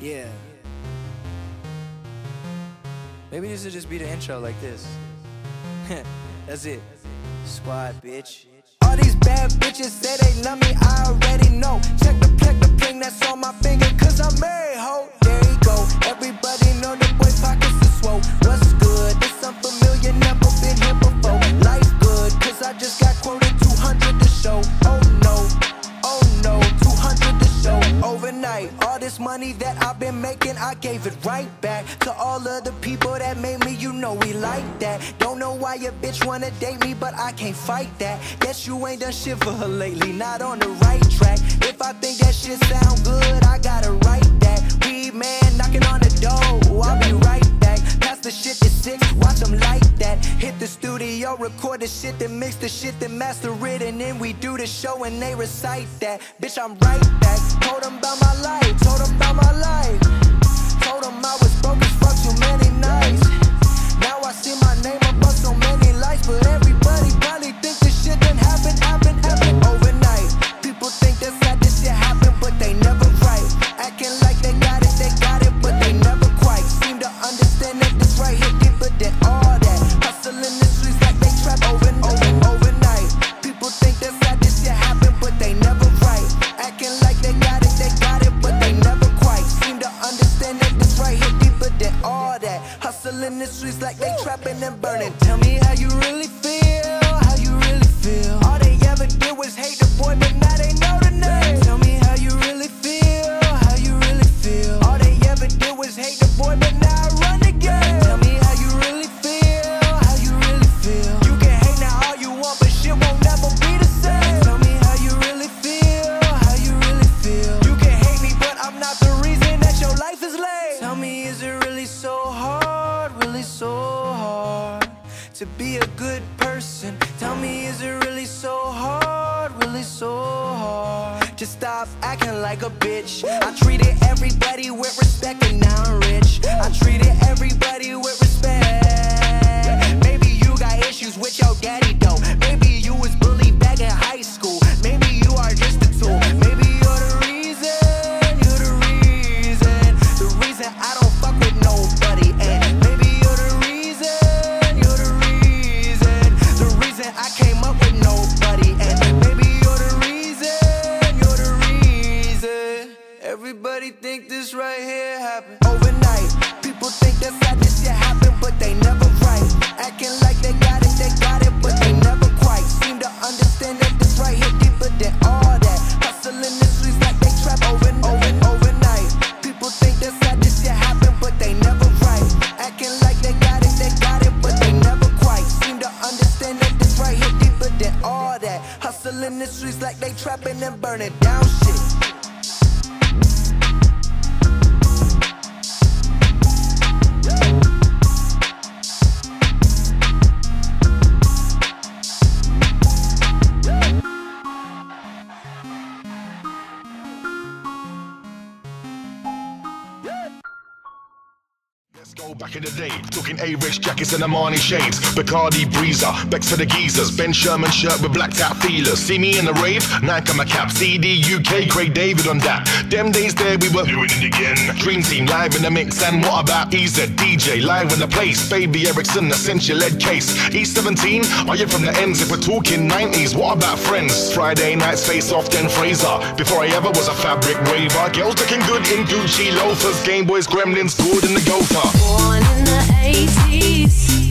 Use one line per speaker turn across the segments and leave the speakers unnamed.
Yeah. Maybe this will just be the intro like this. That's it. Squad, bitch. All these bad bitches say they love me, I already know. Check the check the ping that's on my finger, cause I'm married, ho. There you go. Everybody know the boy pockets are swole. What's all of the people that made me. You know we like that. Don't know why your bitch wanna date me, but I can't fight that. Guess you ain't done shit for her lately, not on the right track. If I think that shit sound good, I gotta write that. Weed man knocking on the door, I'll be right back. Pass the shit to six, watch them like that. Hit the studio, record the shit, then mix the shit, then master it, and then we do the show and they recite that. Bitch, I'm right back. Told them about my life, told them about my life. Like they trapping and burning. Tell me how you really feel, how you really feel. Just stop acting like a bitch. I treated everybody with respect and now I'm rich. I treated everybody with respect. Maybe you got issues with your daddy though. Maybe you Back in the
day, talking A-Rich jackets and Armani shades, Bacardi Breezer, Bex for the geezers, Ben Sherman shirt with blacked out feelers. See me in the rave, Nike on my cap, CD UK, Craig David on that. Them days there we were doing it again. Dream Team live in the mix, and what about EZ DJ live in the place? Baby Ericsson, essential lead case. E17, are you from the ends? If we're talking 90s, what about friends? Friday nights face off, then Fraser. Before I ever was a fabric raver, girls looking good in Gucci loafers, Game Boys, Gremlins, good in the gopher.
Born in the 80s,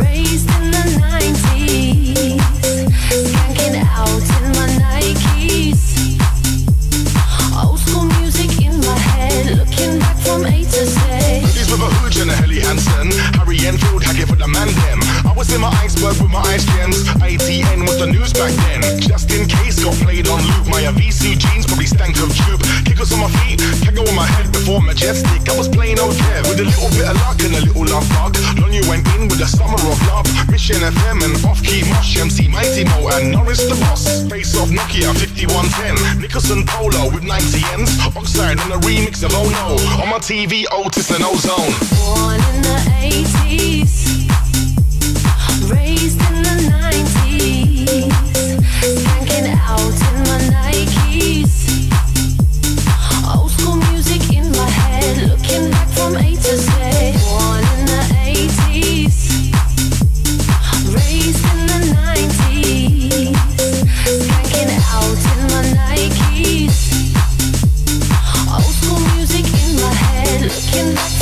raised in the 90s, skanking out in my Nikes. Old school music in my head, looking back from A to Z.
Hoodies with my ice. ITN the news back then. Just in case got played on loop. My Avisu majestic. I was playing out there with a little bit of luck and a little love bug. Lonnie went in with the summer of love. Mission FM and off key mush. MC Mighty Mo and Norris the boss. Face off Nokia 5110. Nicholson Polo with 90 ends. Oxide on a remix of Oh No. On my TV, Otis and Ozone.
Born in the 80s,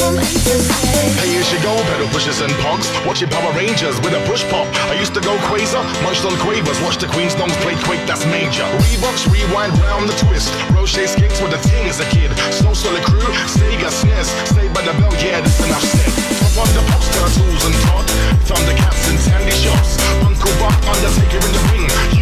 Hey, you should go, pedal pushes and
pogs. Watching Power Rangers with a push pop. I used to go quasar, munched on quavers. Watch the Queen's noms play quake, that's major. Rebox, rewind round the twist. Roche's skates with a ting as a kid. So Solid Crew, Sega SNES. Saved by the Bell, yeah, that's enough said. Pop on the popstar tools and Todd. Thundercats and sandy shops. Uncle Buck, Undertaker in the ring.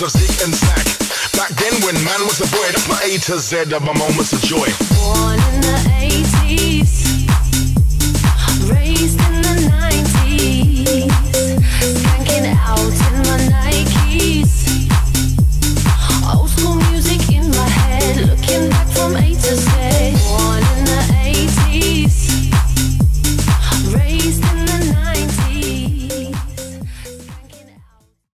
moments of Zig and Zag. Back then when man was a boy, that's my A to Z of my moments of joy.
Born in the 80s, raised in the 90s, skanking out in my Nikes.